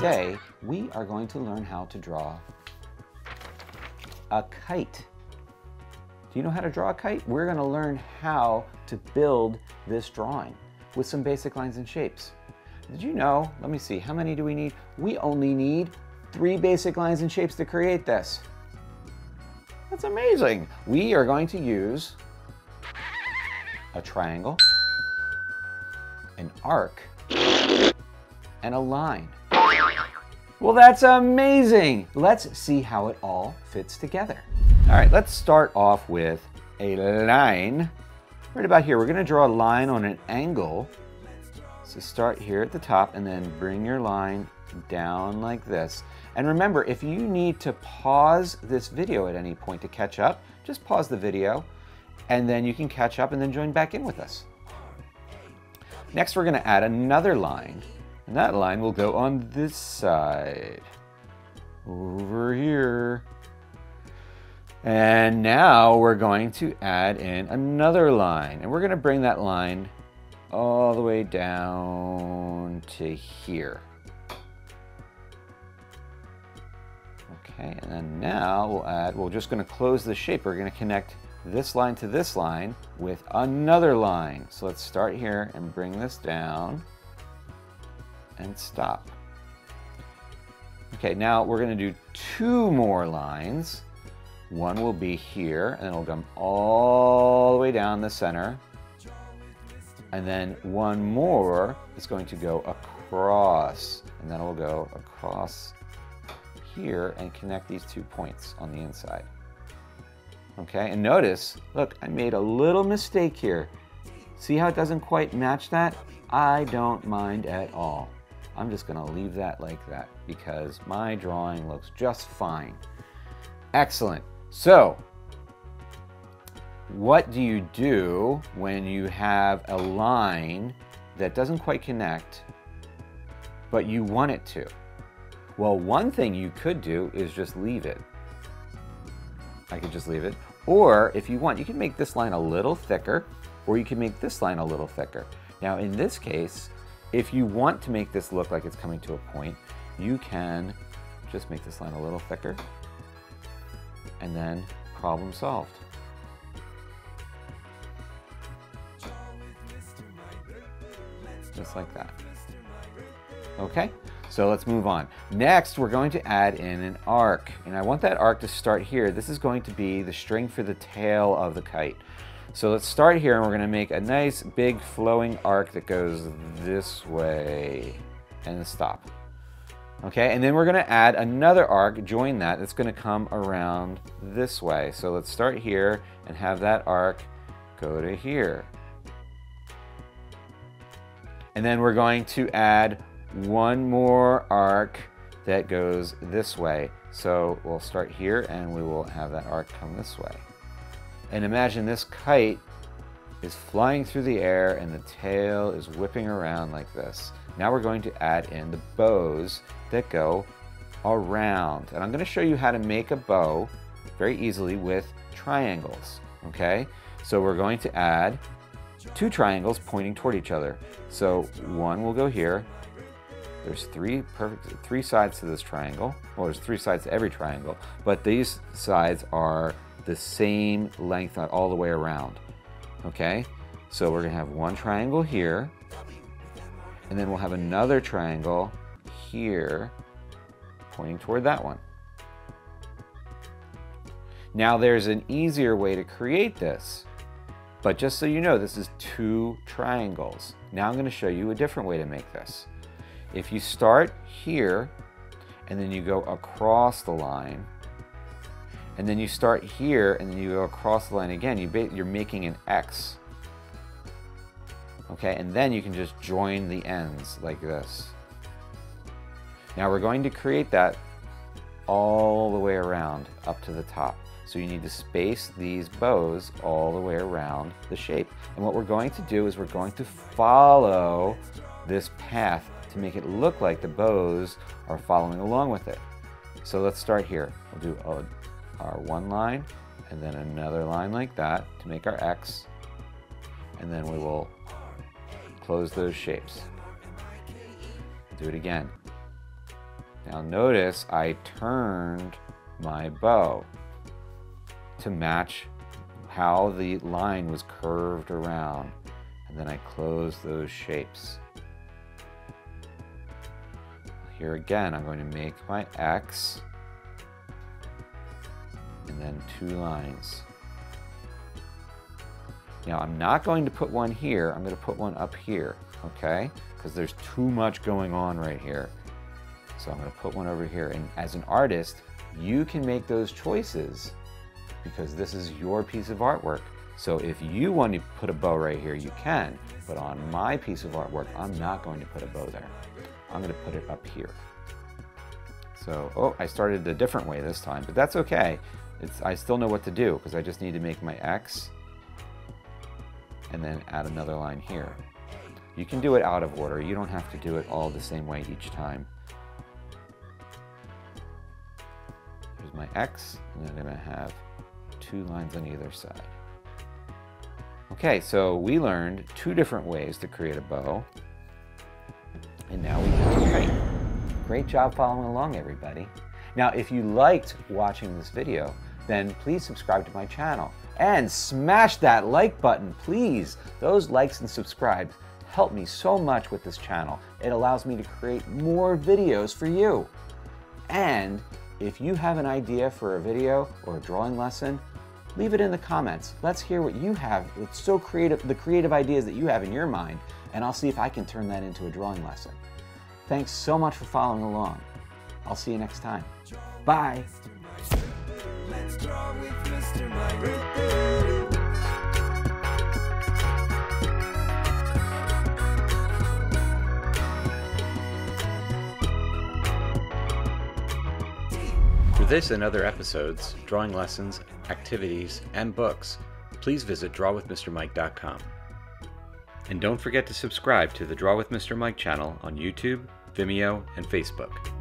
Today, we are going to learn how to draw a kite. Do you know how to draw a kite? We're going to learn how to build this drawing with some basic lines and shapes. Did you know? Let me see, how many do we need? We only need three basic lines and shapes to create this. That's amazing. We are going to use a triangle, an arc, and a line. Well, that's amazing. Let's see how it all fits together. All right, let's start off with a line right about here. We're gonna draw a line on an angle. So start here at the top and then bring your line down like this. And remember, if you need to pause this video at any point to catch up, just pause the video and then you can catch up and then join back in with us. Next, we're gonna add another line and that line will go on this side. Over here. And now we're going to add in another line. And we're going to bring that line all the way down to here. Okay, and then now we'll add, we're just going to close the shape. We're going to connect this line to this line with another line. So let's start here and bring this down and stop. Okay, now we're to do two more lines. One will be here, and it'll come all the way down the center. And then one more is going to go across, and then it will go across here and connect these two points on the inside. Okay, and notice, look, I made a little mistake here. See how it doesn't quite match that? I don't mind at all. I'm just gonna leave that like that because my drawing looks just fine. Excellent. So, what do you do when you have a line that doesn't quite connect, but you want it to? Well, one thing you could do is just leave it. I could just leave it. Or if you want, you can make this line a little thicker, or you can make this line a little thicker. Now in this case, if you want to make this look like it's coming to a point, you can just make this line a little thicker and then problem solved. Just like that. Okay, so let's move on. Next, we're going to add in an arc. And I want that arc to start here. This is going to be the string for the tail of the kite. So let's start here and we're gonna make a nice big flowing arc that goes this way and stop. Okay, and then we're gonna add another arc, join that, that's gonna come around this way. So let's start here and have that arc go to here. And then we're going to add one more arc that goes this way. So we'll start here and we will have that arc come this way. And imagine this kite is flying through the air and the tail is whipping around like this. Now we're going to add in the bows that go around. And I'm going to show you how to make a bow very easily with triangles. Okay, so we're going to add two triangles pointing toward each other. So one will go here. There's three perfect three sides to this triangle. Well, there's three sides to every triangle, but these sides are the same length all the way around. Okay, so we're gonna have one triangle here, and then we'll have another triangle here pointing toward that one. Now there's an easier way to create this, but just so you know, this is two triangles. Now I'm gonna show you a different way to make this. If you start here, and then you go across the line, and then you start here and then you go across the line again. You you're making an X. Okay, and then you can just join the ends like this. Now we're going to create that all the way around up to the top. So you need to space these bows all the way around the shape. And what we're going to do is we're going to follow this path to make it look like the bows are following along with it. So let's start here. We'll do a our one line and then another line like that to make our X. And then we will close those shapes. Do it again. Now notice I turned my bow to match how the line was curved around. And then I closed those shapes. Here again, I'm going to make my X and then two lines. Now I'm not going to put one here, I'm going to put one up here, okay? Because there's too much going on right here. So I'm going to put one over here. And as an artist, you can make those choices because this is your piece of artwork. So if you want to put a bow right here, you can. But on my piece of artwork, I'm not going to put a bow there. I'm going to put it up here. So, oh, I started a different way this time, but that's okay. It's, I still know what to do because I just need to make my X and then add another line here. You can do it out of order. You don't have to do it all the same way each time. Here's my X, and then I'm going to have two lines on either side. Okay, so we learned two different ways to create a bow. And now we have a kite. Great job following along, everybody. Now, if you liked watching this video, then please subscribe to my channel and smash that like button, please. Those likes and subscribes help me so much with this channel. It allows me to create more videos for you. And if you have an idea for a video or a drawing lesson, leave it in the comments. Let's hear what you have. It's so creative, the creative ideas that you have in your mind, and I'll see if I can turn that into a drawing lesson. Thanks so much for following along. I'll see you next time. Bye. For this and other episodes, drawing lessons, activities, and books, please visit drawwithmrmike.com. And don't forget to subscribe to the Draw with Mr. Mike channel on YouTube, Vimeo, and Facebook.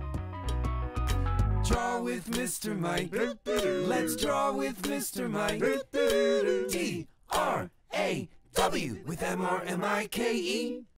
Draw with Mr. Mike. Let's draw with Mr. Mike. D R A W with M R M I K E.